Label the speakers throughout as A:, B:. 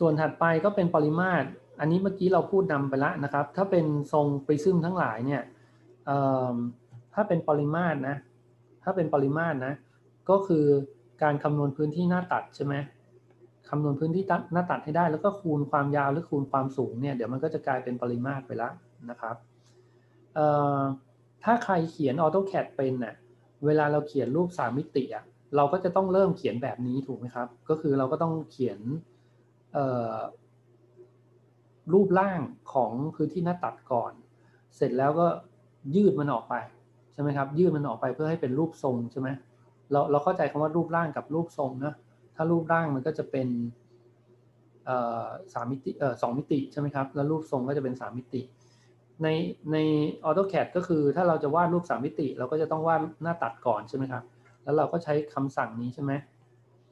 A: ส่วนถัดไปก็เป็นปริมาตร อันนี้เมื่อกี้เราพูดนำไปแล้วนะครับ ถ้าเป็นทรงปริซึมทั้งหลายเนี่ยถ้าเป็นปริมาตรนะ ถ้าเป็นปริมาตรนะ ก็คือการคำนวณพื้นที่หน้าตัดใช่ไหมคำนวณพื้นที่หน้าตัดให้ได้ แล้วก็คูณความยาวหรือคูณความสูงเนี่ยเดี๋ยวมันก็จะกลายเป็นปริมาตรไปแล้วนะครับถ้าใครเขียน AutoCAD เป็นน่ะเวลาเราเขียนรูปสามมิติอะเราก็จะต้องเริ่มเขียนแบบนี้ถูกไหมครับ ก็คือเราก็ต้องเขียน รูปร่างของพื้นที่หน้าตัดก่อน เสร็จแล้วก็ยืดมันออกไปใช่ไหมครับ ยืดมันออกไปเพื่อให้เป็นรูปทรงใช่ไหมเราเราเข้าใจคำว่ารูปร่างกับรูปทรงนะถ้ารูปร่างมันก็จะเป็นสามมิติเออสองมิติใช่ไหมครับ แล้วรูปทรงก็จะเป็นสามมิติ ในใน AutoCAD ก็คือถ้าเราจะวาดรูปสามมิติ เราก็จะต้องวาดหน้าตัดก่อนใช่ไหมครับ แล้วเราก็ใช้คำสั่งนี้ใช่ไหม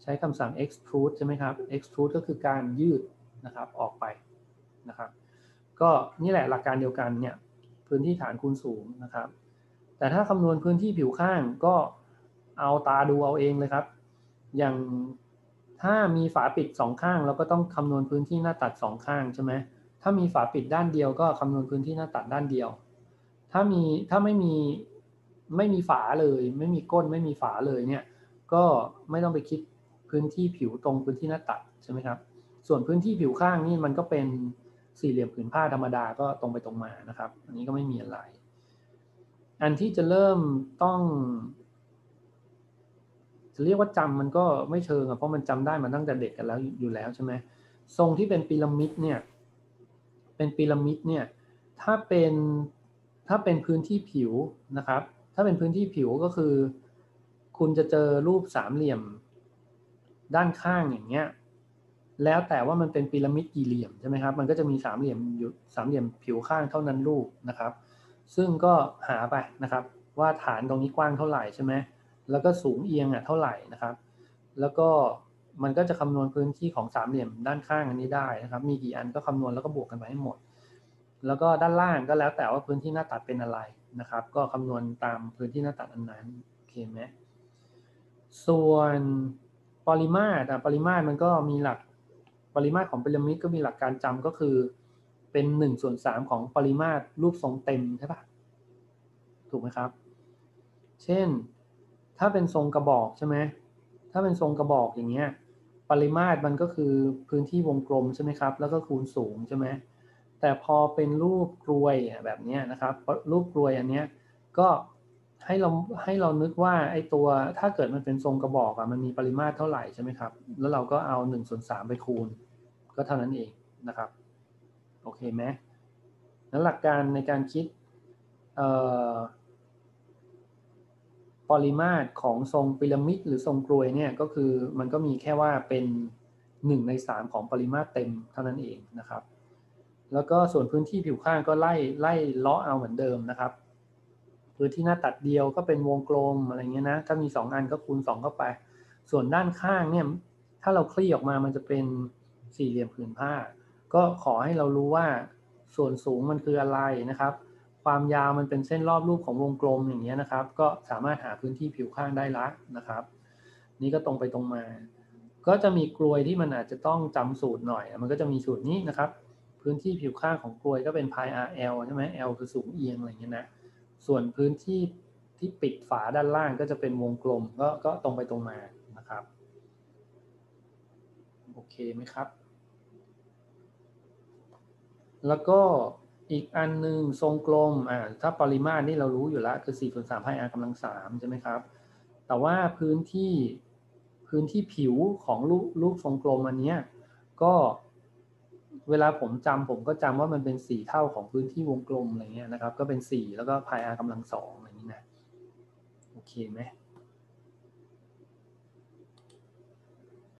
A: ช้คำสั่ง extrude ใช่ไหมครับ extrude ก็คือการยืดนะครับออกไปนะครับก็นี่แหละหลักการเดียวกันเนี่ยพื้นที่ฐานคูณสูงนะครับ แต่ถ้าคำนวณพื้นที่ผิวข้างก็เอาตาดูเอาเองเลยครับ อย่างถ้ามีฝาปิดสองข้างเราก็ต้องคำนวณพื้นที่หน้าตัดสองข้างใช่ไหมถ้ามีฝาปิดด้านเดียวก็คำนวณพื้นที่หน้าตัดด้านเดียว ถ้ามีถ้าไม่มีไม่มีฝาเลย ไม่มีก้นไม่มีฝาเลยเนี่ยก็ไม่ต้องไปคิด พื้นที่ผิวตรงพื้นที่หน้าตัดใช่ไหมครับ ส่วนพื้นที่ผิวข้างนี่มันก็เป็นสี่เหลี่ยมผืนผ้าธรรมดาก็ตรงไปตรงมานะครับ อันนี้ก็ไม่มีอะไร อันที่จะเริ่มต้อง จะเรียกว่าจำมันก็ไม่เชิงอะเพราะมันจำได้มาตั้งแต่เด็กกันแล้วอยู่แล้วใช่ไหมทรงที่เป็นพีระมิดเนี่ย เป็นพีระมิดเนี่ย ถ้าเป็นถ้าเป็นพื้นที่ผิวนะครับ ถ้าเป็นพื้นที่ผิวก็คือ คุณจะเจอรูปสามเหลี่ยม ด้านข้างอย่างเงี้ยแล้วแต่ว่ามันเป็นพีระมิดกี่เหลี่ยมใช่ไหมครับ มันก็จะมีสามเหลี่ยมอยู่สามเหลี่ยมผิวข้างเท่านั้นรูปนะครับ ซึ่งก็หาไปนะครับ ว่าฐานตรงนี้กว้างเท่าไหร่ใช่ไหมแล้วก็สูงเอียงอะเท่าไหร่นะครับ แล้วก็มันก็จะคำนวณพื้นที่ของสามเหลี่ยมด้านข้างอันนี้ได้นะครับ มีกี่อันก็คำนวณแล้วก็บวกกันไปให้หมด แล้วก็ด้านล่างก็แล้วแต่ว่าพื้นที่หน้าตัดเป็นอะไรนะครับ ก็คำนวณตามพื้นที่หน้าตัดอันนั้นโอเคไหมส่วน ปริมาตรปริมาตรมันก็มีหลักปริมาตรของพีระมิดก็มีหลักการจำก็คือ เป็นหนึ่งส่วนสามของปริมาตรรูปทรงเต็มใช่ปะถูกไหมครับ เช่น ถ้าเป็นทรงกระบอกใช่ไหมถ้าเป็นทรงกระบอกอย่างเงี้ย ปริมาตรมันก็คือพื้นที่วงกลมใช่ไหมครับ แล้วก็คูณสูงใช่ไหมแต่พอเป็นรูปกลวยแบบนี้นะครับ รูปกลวยอันเนี้ยก็ ให้เราให้เรานึกว่าไอ้ตัวถ้าเกิดมันเป็นทรงกระบอกอะมันมีปริมาตรเท่าไหร่ใช่ไหมครับ แล้วเราก็เอา1นส่วนสามไปคูณ ก็เท่านั้นเองนะครับ โอเคไหมนั้นหลักการในการคิดปริมาตรของทรงพีระมิดหรือทรงกลวยเนี่ยก็คือมันก็มีแค่ว่าเป็น 1 ใน 3 ของปริมาตรเต็มเท่านั้นเองนะครับ แล้วก็ส่วนพื้นที่ผิวข้างก็ไล่ไล่เลาะเอาเหมือนเดิมนะครับ พื้นที่หน้าตัดเดียวก็เป็นวงกลมอะไรเงี้ยนะ ถ้ามี 2 อันก็คูณ 2 เข้าไป ส่วนด้านข้างเนี่ย ถ้าเราคลี่ออกมามันจะเป็นสี่เหลี่ยมผืนผ้า ก็ขอให้เรารู้ว่าส่วนสูงมันคืออะไรนะครับ ความยาวมันเป็นเส้นรอบรูปของวงกลมอย่างเงี้ยนะครับ ก็สามารถหาพื้นที่ผิวข้างได้ละนะครับ นี่ก็ตรงไปตรงมา ก็จะมีกลวยที่มันอาจจะต้องจำสูตรหน่อย มันก็จะมีสูตรนี้นะครับ พื้นที่ผิวข้างของกลวยก็เป็น pi rl ใช่ไหม l คือสูงเอียงอะไรเงี้ยนะ ส่วนพื้นที่ที่ปิดฝาด้านล่างก็จะเป็นวงกลมก็ก็ตรงไปตรงมานะครับ โอเคไหมครับ แล้วก็อีกอันหนึ่งทรงกลมอ่าถ้าปริมาตรนี่เรารู้อยู่แล้วคือ4ส่วน3พาย r กำลัง3ใช่ไหมครับ แต่ว่าพื้นที่พื้นที่ผิวของลูกลูกทรงกลมอันนี้ก็ เวลาผมจำผมก็จำว่ามันเป็นสี่เท่าของพื้นที่วงกลมอะไรเงี้ยนะครับ ก็เป็นสี่แล้วก็พาย r กำลังสองอะไรนี้นะ โอเคไหม